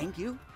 Thank you.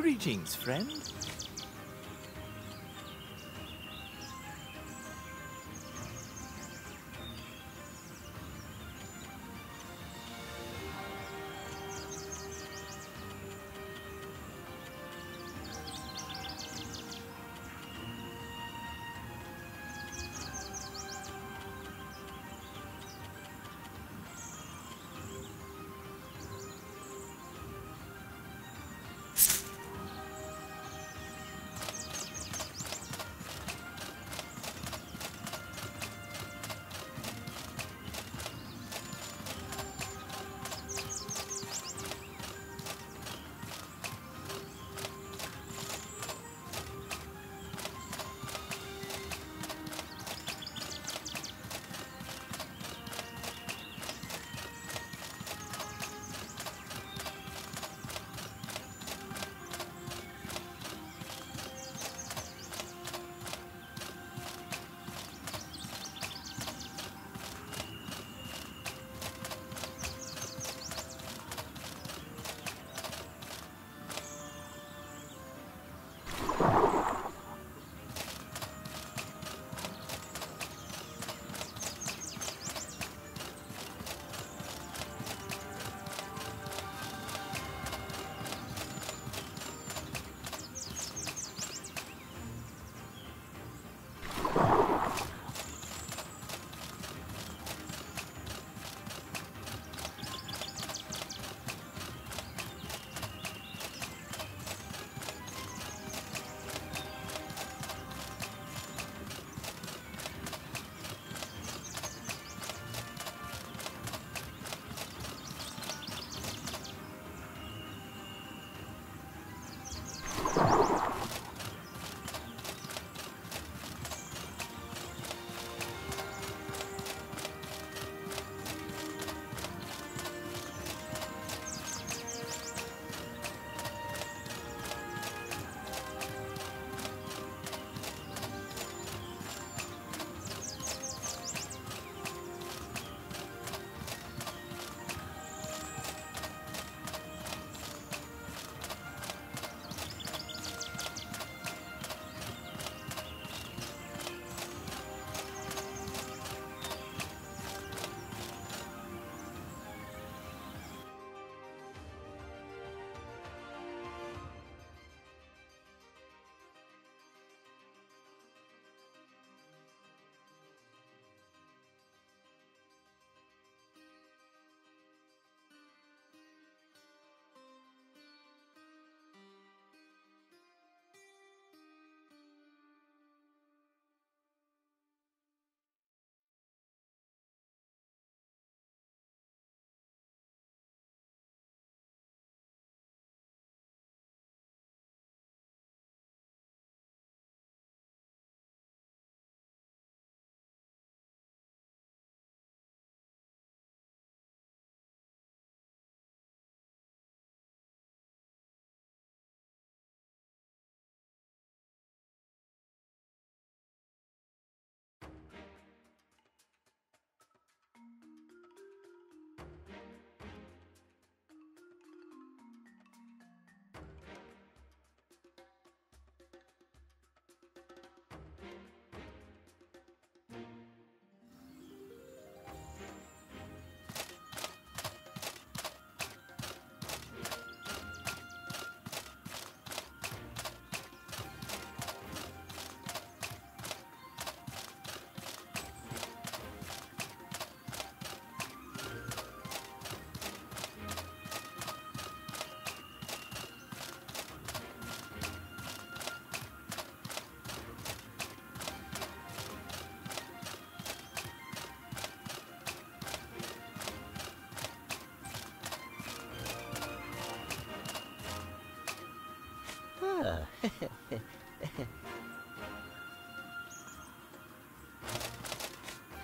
Greetings, friend.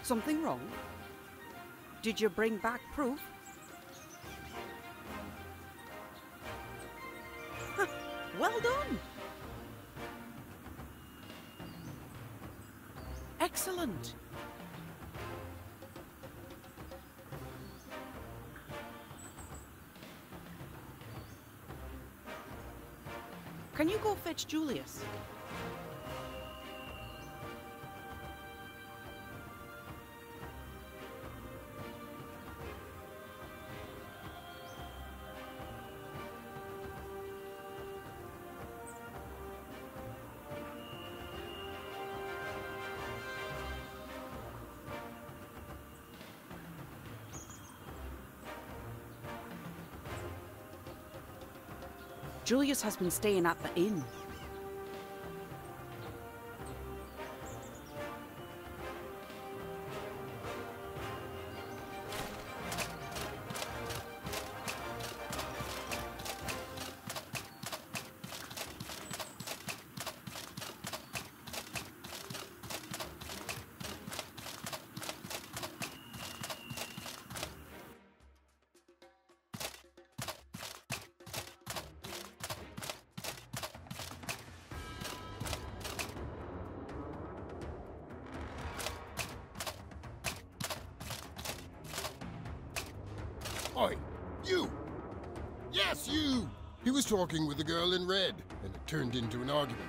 Something wrong? Did you bring back proof? Well done! Excellent! Can you go fetch Julius? Julius has been staying at the inn. You! Yes, you! He was talking with the girl in red, and it turned into an argument.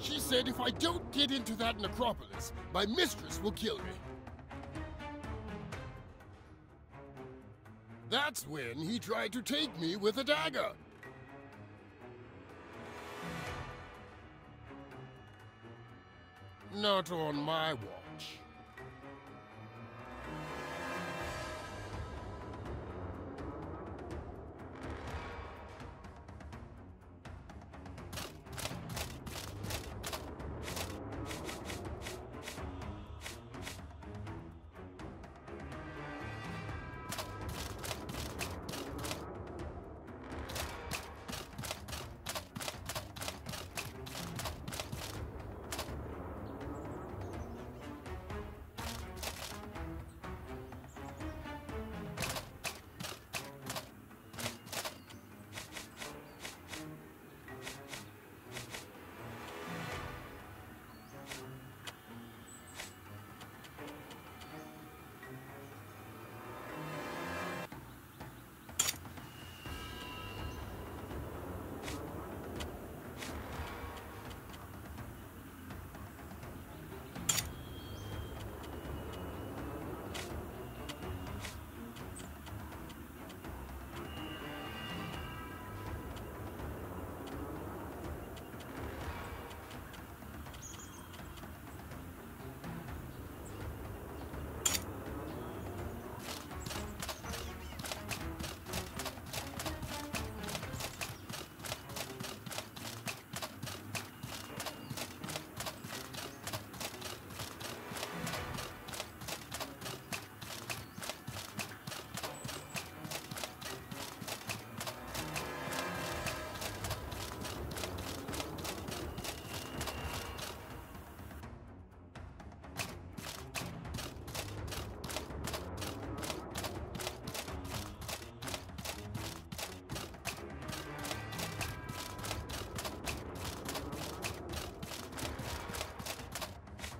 She said if I don't get into that necropolis, my mistress will kill me. That's when he tried to take me with a dagger. Not on my watch.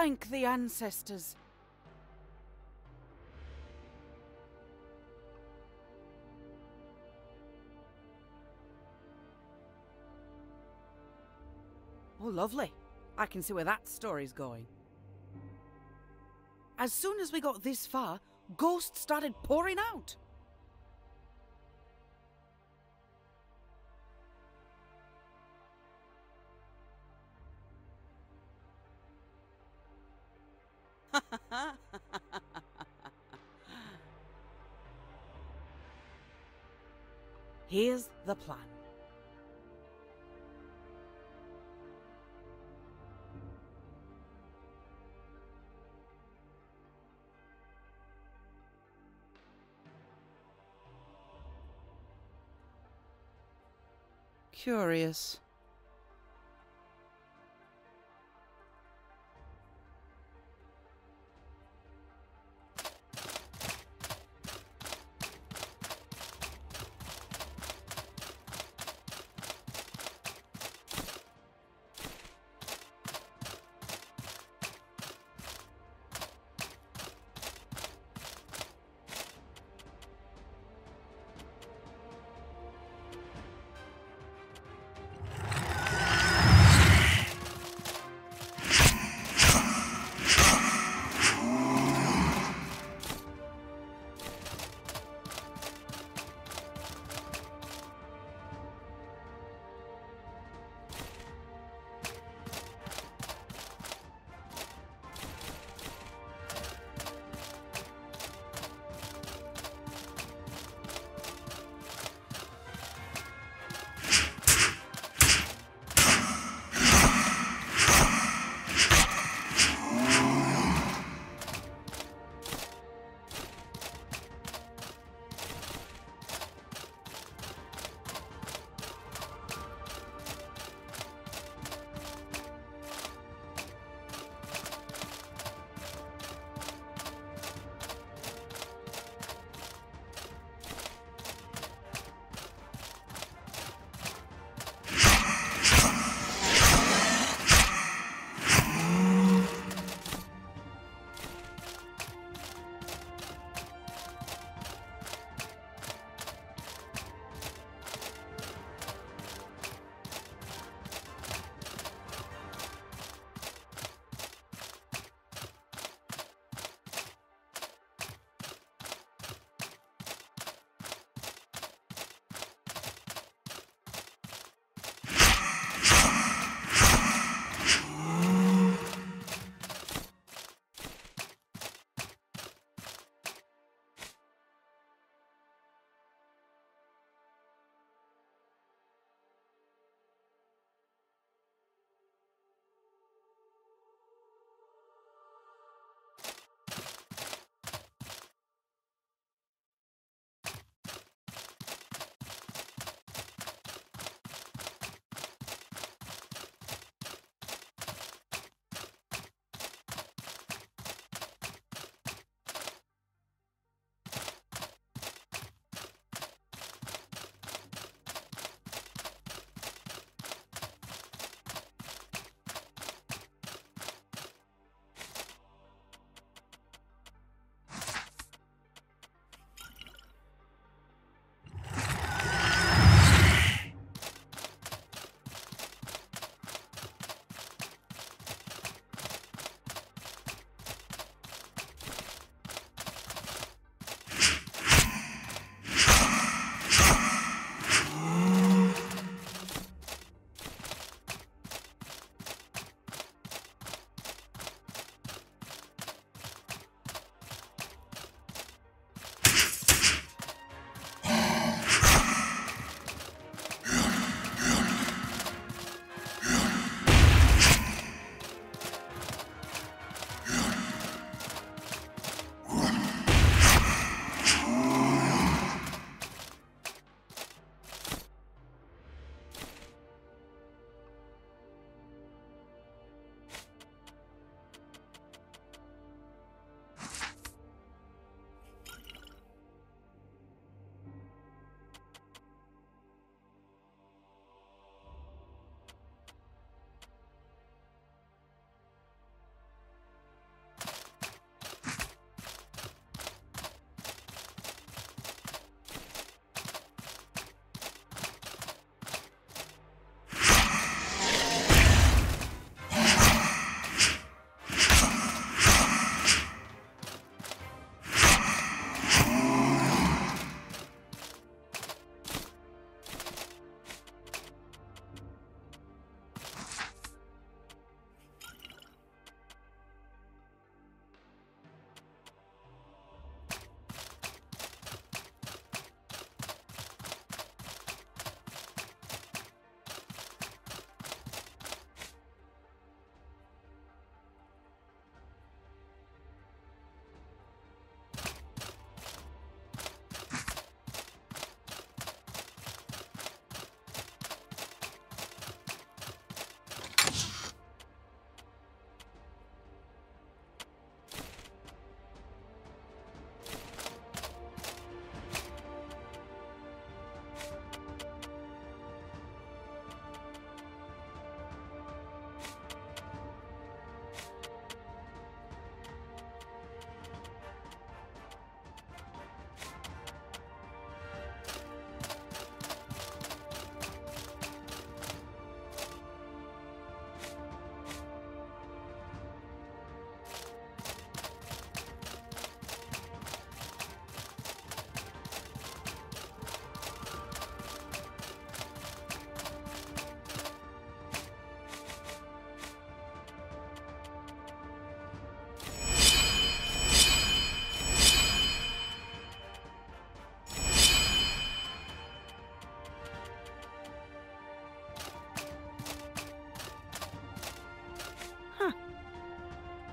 Thank the ancestors. Oh, lovely. I can see where that story's going. As soon as we got this far, ghosts started pouring out. Here's the plan. Curious.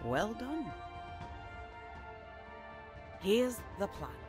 Well done. Here's the plan.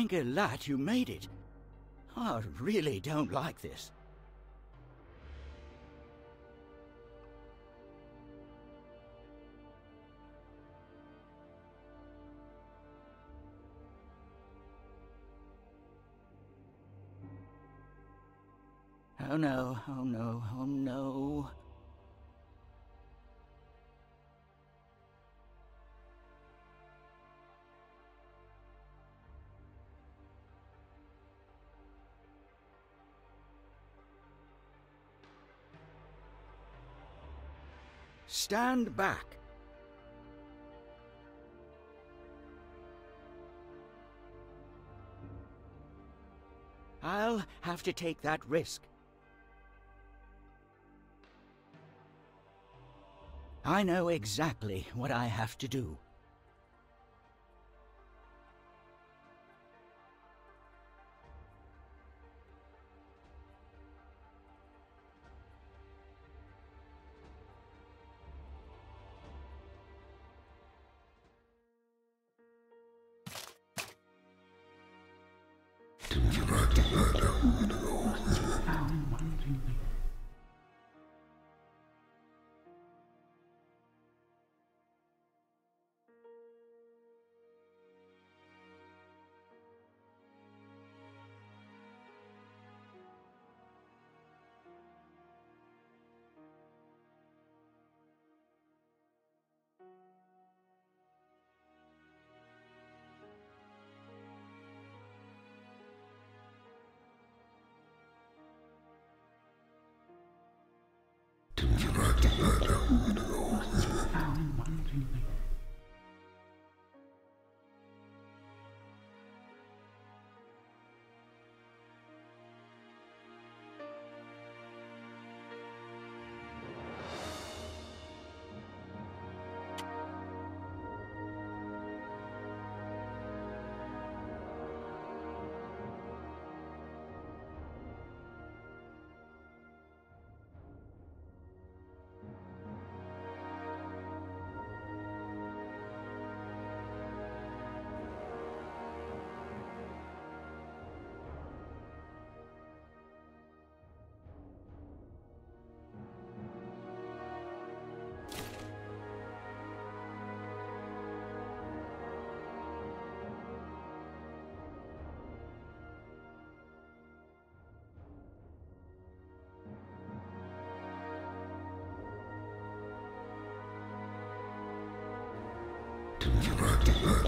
Thank a lot you made it. I really don't like this. Oh no, oh no, oh no. Stand back. I'll have to take that risk. I know exactly what I have to do. I don't know. back to bed. I don't want to go. doctor.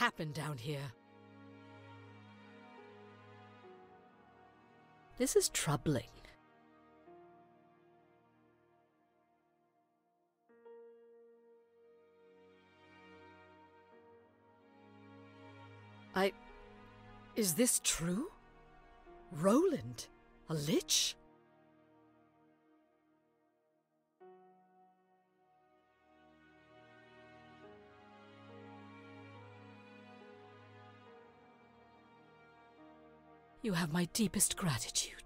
Happened down here? This is troubling. I. Is this true? Roland? A lich? You have my deepest gratitude.